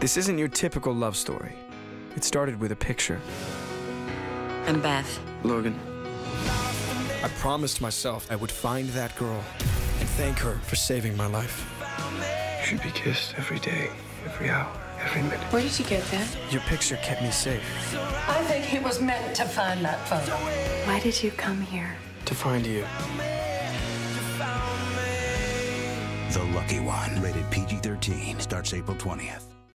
This isn't your typical love story. It started with a picture. I'm Beth. Logan. I promised myself I would find that girl and thank her for saving my life. You should be kissed every day, every hour, every minute. Where did you get that? Your picture kept me safe. I think he was meant to find that photo. Why did you come here? To find you. The Lucky One, rated PG 13, starts April 20th.